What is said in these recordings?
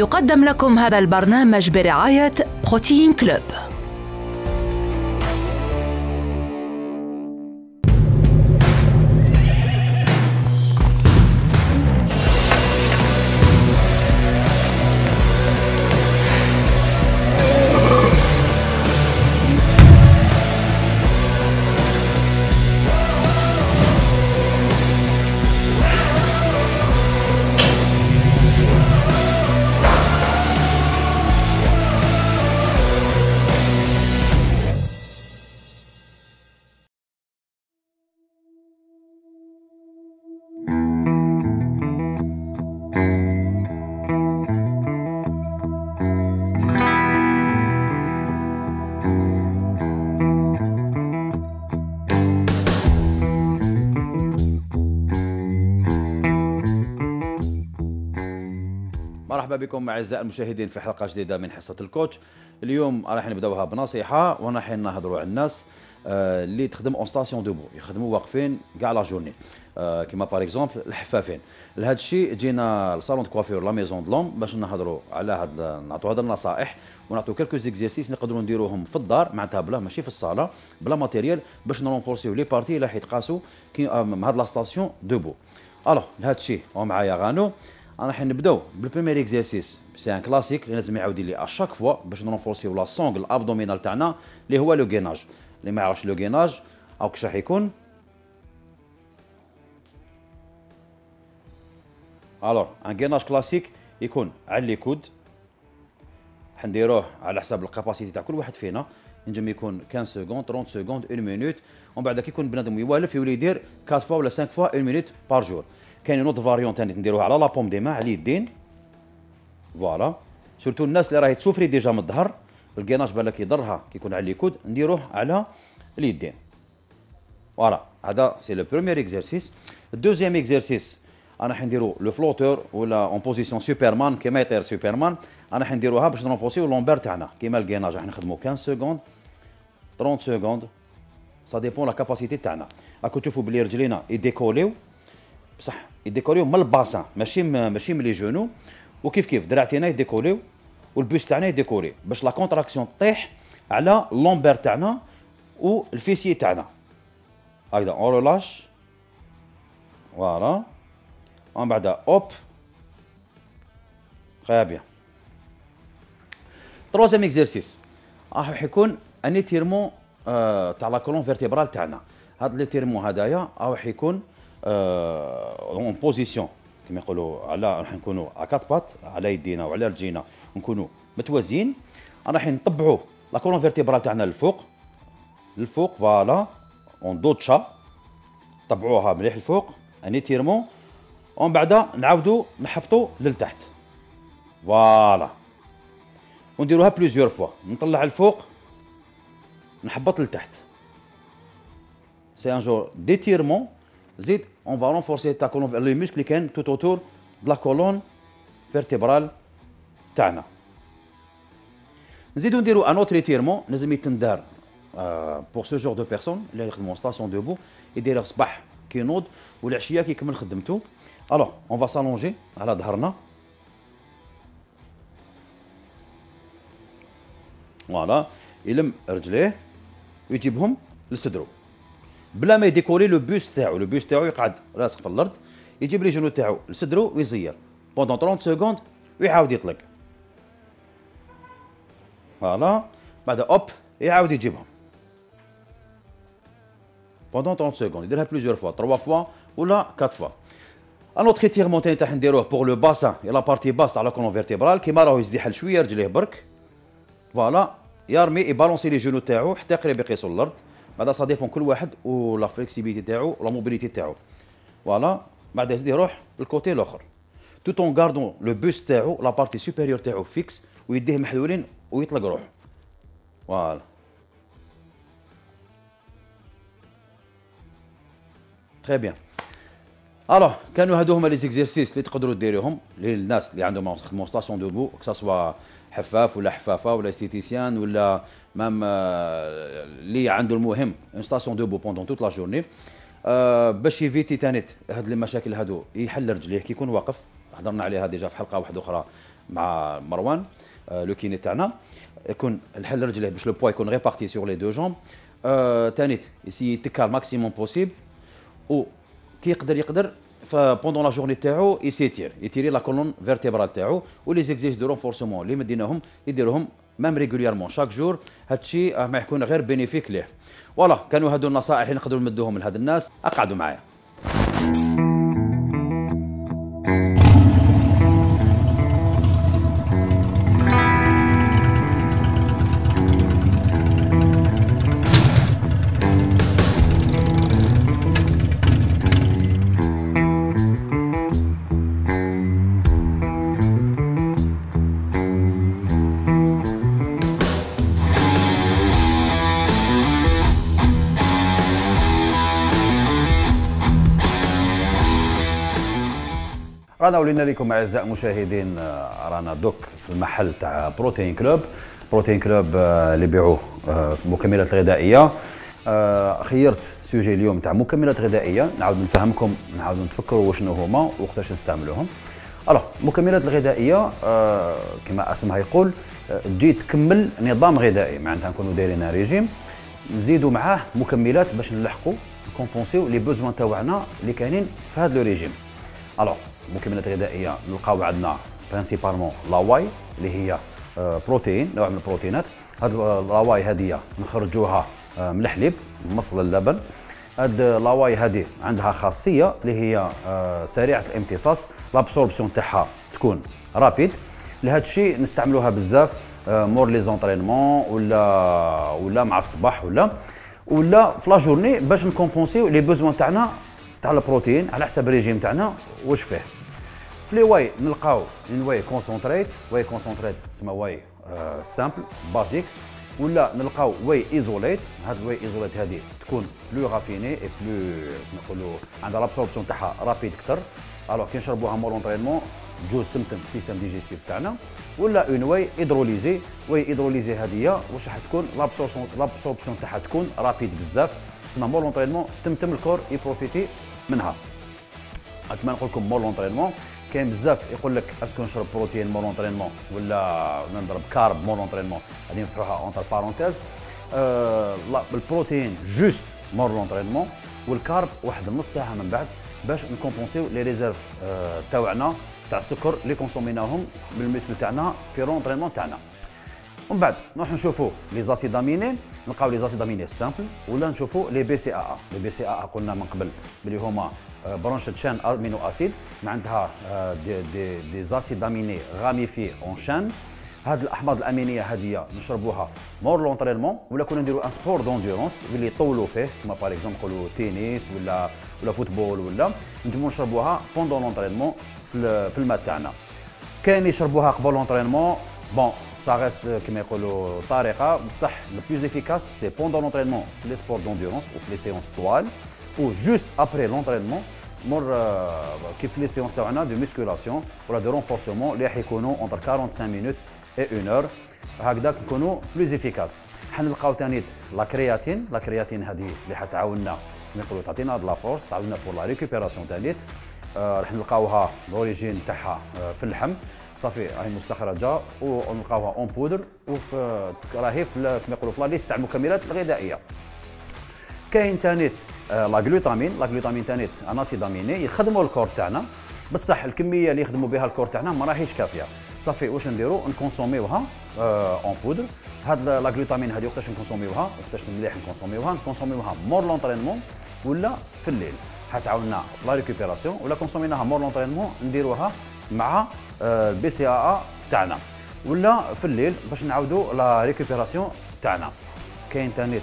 يقدم لكم هذا البرنامج برعاية بروتين كلوب. مرحبا بكم أعزائي المشاهدين في حلقة جديدة من حصة ال coach. اليوم راح نبداوها بنصيحة وراح نهضروا على الناس آه، اللي تخدم en station debout يخدموا واقفين كاع la journée. آه، كيما par exemple الحفافين. لهذا الشيء جينا لصالون coiffure La Maison de l'Homme باش نهضروا على هاد نعطوا هاد النصائح ونعطوا quelques exercices نقدروا نديروهم في الدار معناتها بلا ماشي في الصالة بلا matériel باش نرونفورسيو les parties اللي راح يتقاسوا آه، هاد la station debout alors لهذا الشيء ومعايا غانو. راح نبداو بال premier exercice c'est un classique اللي لازم يعاود لي à chaque fois باش نرونفورسيو la sangle abdominale تاعنا اللي هو le gainage اللي ما يعرفش le gainage أو كش راح يكون. alors un gainage classique يكون على les coudes حنديروه على حساب ال capacité تاع كل واحد فينا. ينجم يكون 15 secondes 30 secondes 1 minute ومن بعد كي يكون بنادم يوالف يولي يدير 4 fois ولا 5 fois 1 minute par jour كاين une autre variante ثاني نديروها على la paume des mains على اليدين voilà surtout الناس اللي راهي تسوفري déjà من الظهر ال gainage بالك يضرها كي يكون على ال les coudes نديروه على اليدين. voilà هذا c'est le premier exercice ال deuxième exercice أنا حنديرو le flotteur ولا en position superman كيما يطير سوبرمان أنا حنديروها باش نرونفوسيو lombaires تاعنا. كيما ال gainage راح نخدمو 15 secondes 30 secondes ça dépend la capacité تاعنا. راكو تشوفوا بلي رجلينا يديكوليو. بصح يديكوليو من ال bassin ماشي ماشي من les genoux. وكيف كيف؟ دراعتينا يديكوليو وال buste تاعنا يديكولي باش la contraction طيح على lombaires تاعنا وال fessiers تاعنا. هكذا on relâche voilà ومن بعد on revient troisième exercice راح يكون un étirement تاع la colonne vertébrale تاعنا. هذا l'étirement هدايا راح يكون en position كما يقولوا على راح نكونوا على quatre pattes على يدينا وعلى رجلينا نكونوا متوازيين. راح نطبعوا la colonne vertébrale تاعنا للفوق. للفوق voilà. en douceur طبعوها مليح الفوق. un étirement ومن بعد نعاودوا نحبطوا للتحت. voilà. ونديروها plusieurs fois نطلع الفوق نحبط لتحت c'est un genre d'étirement زيد on va renforcer ta colonne les muscles اللي كاين tout autour de la colonne vertébrale تاعنا نزيدو نديرو un autre étirement لازم يتندار pour ce genre de personnes اللي يخدموا station debout يدير الصباح كي ينوض والعشيه كي يكمل خدمته alors on va s'allonger على ظهرنا voilà يلم رجليه ويجيبهم لصدرو بلا ما ي décoller le buste تاعو le buste تاعو يقعد راسخ في الأرض يجيب les genoux تاعو لصدرو ويزير. pendant 30 secondes ويعاود يطلق. voilà بعد hop يعاود يجيبهم. pendant 30 secondes يديرها plusieurs fois 3 fois ولا 4 fois un autre étirement تاني تاع نديروه pour le bassin يا la partie basse تاع la colonne vertébrale كيما راهو يزيد يحل شوية رجليه برك. voilà يرمي ي balancer les genoux تاعو حتى قريب يقيسوا الأرض. بعد ça dépend كل واحد و la flexibilité تاعو و la mobilité تاعو. voilà بعد يزيد يروح لل côté الآخر. tout en gardant le buste تاعو la partie supérieure تاعو fixe ويديه محلولين ويطلق روح voilà très bien alors كانوا هادو هما les exercices اللي تقدروا ديروهم للناس اللي عندهم يخدموا station debout que ce soit حفاف ولا حفافة ولا esthéticienne ولا même اللي عنده المهم en station debout pendant toute la journée باش ي éviter تانيت هاد المشاكل هادو يحل رجليه كي يكون واقف. هضرنا عليها déjà في حلقة واحدة أخرى مع مروان le kiné تاعنا. يكون الحل رجليه باش le poids يكون réparti sur les deux jambes تانيت ي essayer يتكا ال maximum possible و كي يقدر يقدر ف pendant la journée تاعو ي s'étire ي étirer la colonne vertébrale تاعو و les exercices de renforcement اللي مديناهم يديرهم même régulièrement chaque jour هادشي ما يكون غير bénéfique ليه. voilà كانوا هادو النصائح اللي نقدروا نمدوهم لهاد الناس. أقعدوا معايا. رانا ولينا لكم اعزائي المشاهدين آه، رانا دوك في المحل تاع Protein Club. Protein Club آه، اللي يبيعوا آه، مكملات غذائية. خيرت sujet اليوم تاع مكملات غذائية. نعاود نفهمكم نعاود نتفكروا وشنو هما وقتاش نستعملوهم. alors المكملات الغذائيه كما أسمها يقول تجي تكمل نظام غذائي. معناتها نكونوا دايرين ريجيم نزيدوا معاه مكملات باش نلحقوا compenser les besoins تاعنا اللي كاينين في هذا le régime. alors مكملات غذائيه نلقاو عندنا principalement la whey اللي هي بروتين نوع من البروتينات. هاد la whey هذه نخرجوها من الحليب مصل اللبن. هاد la whey هذه عندها خاصية اللي هي سريعة الامتصاص l'absorption تاعها تكون rapide لهذا الشيء نستعملوها بزاف مور les entraînements ولا ولا مع الصباح ولا ولا في la journée باش ن compenser و les besoins تاعنا تاع البروتين على حسب الريجيم تاعنا. واش فيه؟ في les whey نلقاو une whey concentrée whey concentrée تسمى whey simple basique ولا نلقاو whey isolate هاد ال whey isolate هادي تكون plus raffinée et plus نقولوا عندها l'absorption تاعها rapide أكثر. alors كي نشربوها مور l'entraînement juste تمتم في ال système digestif تاعنا. ولا une whey hydrolysée whey hydrolysée هذه واش راح تكون l'absorption تاعها تكون rapide بزاف. تسمى مور l'entraînement تمتم ال corps ي profiter منها. كما نقول لكم مور l'entraînement كاين بزاف يقول لك est-ce que نشرب بروتين مور l'entraînement ولا نضرب carb مور l'entraînement غادي نفتحوها entre parenthèses أه البروتين juste مور l'entraînement وال carb واحد نص ساعة من بعد باش ن compenser و les réserves أه تاعنا تاع السكر اللي consommé ناهم بال muscle تاعنا في l'entraînement تاعنا. ومن بعد نروح نشوفوا les acides aminés نلقاو les acides aminés simples ولا نشوفوا لي بي سي آ لي بي سي آ قلنا من قبل بلي هما branched chain amino acid. عندها des des des acides aminés ramifiés en chaîne. هاد الأحماض الأمينية هذه نشربوها مور l'entraînement ولا كنا نديروا un sport d'endurance اللي يطولوا فيه. كما par exemple نقولوا تينيس ولا ولا football ولا. نجمو نشربوها pendant l'entraînement في الماء تاعنا. كاين يشربوها قبل l'entraînement bon ça reste كما يقولوا طريقه بصح le plus efficace c'est pendant l'entraînement في les sports d'endurance وفي les séances طوال و juste après l'entraînement مور كيف les séances تاعنا de musculation ولا de renforcement اللي راح يكونوا entre 45 minutes et 1 heure هكذا نكونوا plus efficace حنلقاو ثاني la créatine la créatine هذه اللي حتعاوننا نقولوا تعطينا de la force تعاوننا pour la récupération ثاني راح نلقاوها l'origine تاعها في اللحم صافي راهي مستخرجة ونلقاوها en poudre وفي راهي كما يقولوا في la liste تاع المكملات الغذائيه كاين تانيت la glutamine la glutamine تانيت un acide aminé يخدموا ال corps تاعنا. بصح الكمية اللي يخدموا بها ال corps تاعنا ما راهيش كافية. صافي واش نديروا نكونسوميوها en poudre هاد la glutamine هذه وقتاش نكونسوميوها؟ وقتاش مليح نكونسوميوها؟ نكونسوميوها مور l'entraînement ولا في الليل. حتعاوننا في la récupération ولا كونسوميناها مور l'entraînement نديروها مع ال BCAA تاعنا. ولا في الليل باش نعاودوا la récupération تاعنا. كاين تانيت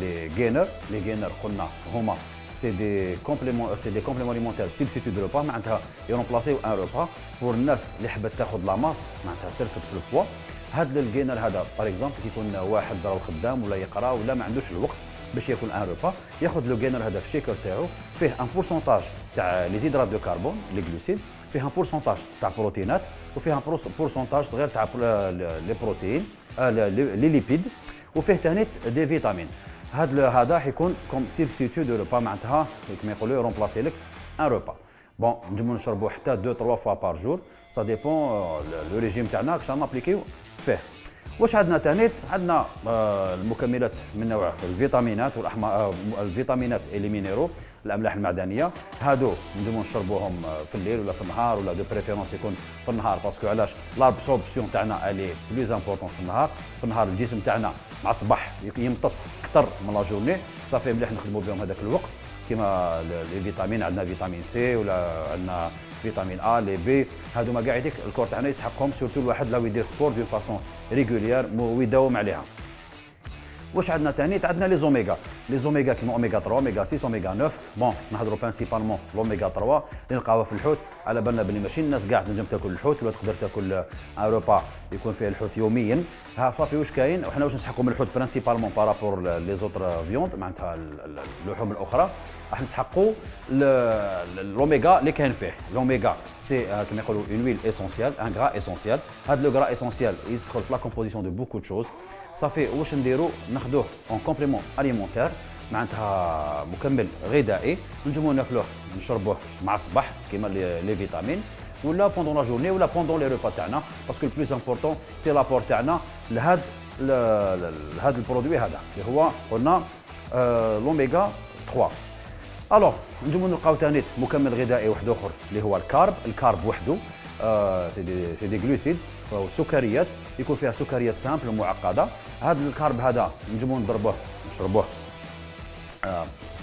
les gainers les gainers قلنا هما c'est des compléments c'est des compléments alimentaires substituts de repas معناتها يرومبلاسيو un repas pour الناس اللي حبت تاخذ la masse معناتها ترفد في البوا. هذا ال gainer هذا par exemple كيكون واحد راهو خدام ولا يقرا ولا ما عندوش الوقت. باش ياكل un repas ياخذ le gainer هذا في ال shaker تاعو. فيه un pourcentage تاع les hydrates de carbone les glucides فيه un pourcentage تاع بروتينات وفيه un pourcentage صغير تاع les protéines les lipides وفيه ثاني des vitamines هذا هذا حيكون comme substitut de repas معناتها كما يقولوا رومبلاسي لك un repas bon نجمو نشربوا حتى 2 3 fois par jour ça dépend le régime تاعنا كيفاش نابليكيو فيه واش عندنا تانيت؟ عندنا آه، المكملات من نوع الفيتامينات والاحماض آه، الفيتامينات les minéraux الأملاح المعدنية. هادو نجمو نشربوهم آه، في الليل ولا في النهار ولا de préférence يكون في النهار. parce que علاش؟ l'absorption تاعنا elle est plus importante في النهار. في النهار الجسم تاعنا مع الصباح يمتص أكثر من la journée صافي مليح نخدموا بهم هذاك الوقت. كيما les vitamines عندنا vitamine C ولا عندنا vitamine A les B. هادو كاع يديك ال corps تاعنا يسحقهم surtout الواحد لو يدير sport d'une façon régulière ويداوم عليها واش عندنا ثاني عندنا les oméga. les oméga كيما أوميغا 3 أوميغا 6 أوميغا 9 bon نهضروا principalement l'oméga 3 اللي نلقاوها في الحوت. على بالنا بلي ماشي الناس كاع تنجم تاكل الحوت ولا تقدر تاكل un repas يكون فيه الحوت يوميا. ها صافي واش كاين؟ وحنا واش نسحقوا من الحوت principalement par rapport les autres viandes معناتها اللحوم الأخرى. راح نسحقوا الاوميغا اللي كاين فيه. ال oméga c'est كما يقولوا une huile essentielle un gras essentiel هذا le gras essentiel يدخل في la composition de beaucoup choses صافي واش نديروا ناخذوه en complément alimentaire معناتها مكمل غذائي. نجمو ناكلوه نشربوه مع الصباح كيما les vitamines ولا pendant la journée ولا pendant les repas تاعنا. parce que ال plus important c'est l'apport تاعنا لهاد لهاد ال produit هذا اللي هو قلنا l'oméga 3 alors نجمو نلقاو ثاني مكمل غذائي واحد أخر اللي هو ال carb. ال carb وحده آه c'est des c'est des glucides سكريات يكون فيها سكريات simples معقده هذا ال carb هذا نجمو نضربوه نشربوه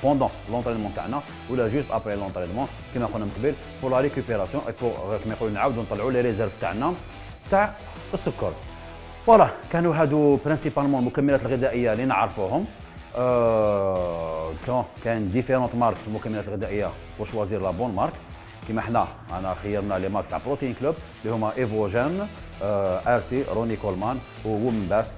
pendant l'entraînement تاعنا ولا juste après l'entraînement كما قلنا من قبل pour la récupération pour كما يقولوا نعاودوا نطلعوا les réserves تاعنا تاع السكر. voilà كانوا هادو principalement المكملات الغذائية اللي نعرفوهم. آه كان différentes marques المكملات الغذائية. faut choisir la bonne marque كيما حنا أنا خيرنا les marques تاع Protein Club اللي هما Evogen RC Ronnie Coleman Women's Best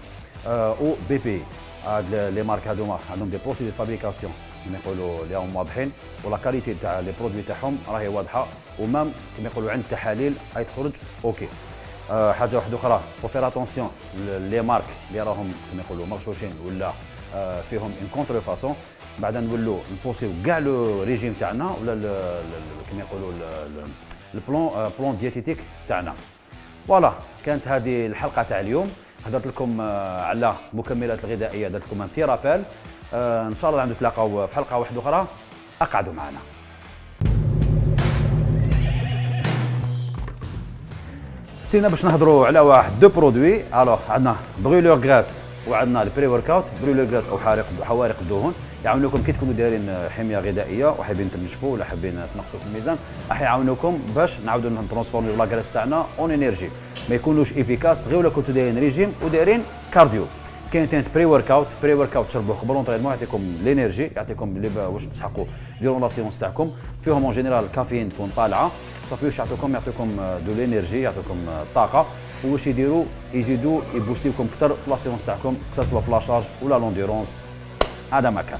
و BP هاد les marques هادوما عندهم des procédés de fabrication كما يقولوا اللي هم واضحين و la qualité تاع les produits تاعهم راهي واضحة. و même كما يقولوا عند التحاليل اي تخرج OK حاجة واحدة أخرى. و faire attention les marques اللي راهم كما يقولوا مغشوشين ولا أه فيهم une contrefaçon بعد نولوا نفوسيو كاع le régime تاعنا ولا كما يقولوا ال plan plan diététique تاعنا. voilà كانت هذه الحلقة تاع اليوم. هدرت لكم آه، على مكملات الغذائية درت لكم un petit rappel آه، إن شاء الله نتلاقاو في حلقة واحدة أخرى. أقعدوا معنا. سينا باش نهضروا على واحد deux produits. alors عندنا brûleur graisse وعندنا ال pre-workout brûleur graisse أو حارق حوارق الدهون يعاونوكم كي تكونوا دايرين حمية غذائية وحابين تنشفوا ولا حابين تنقصوا في الميزان. راح يعاونوكم باش نعاودوا نترانسفورميو la graisse تاعنا en énergie ما يكونوش efficaces غير ولا كنتوا دايرين ريجيم ودايرين cardio. كاين تاني بري ورك اوت بري ورك اوت تشربوه قبل l'entraînement يعطيكم l'énergie يعطيكم واش تسحقوا. durant la séance تاعكم. فيهم en général الكافيين تكون طالعة. صافي واش يعطيكم يعطيكم de l'énergie يعطيكم الطاقه واش يديروا؟ يزيدوا يبوستيوكم أكثر في la séance تاعكم سواء في la charge ولا l'endurance هذا ما كان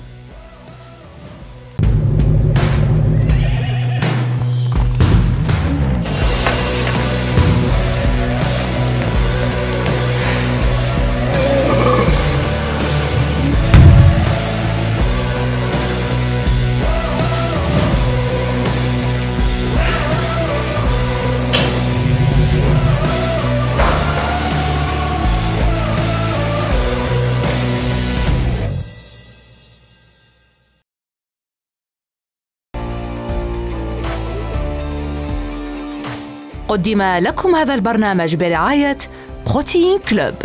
قدم لكم هذا البرنامج برعاية بروتين كلوب.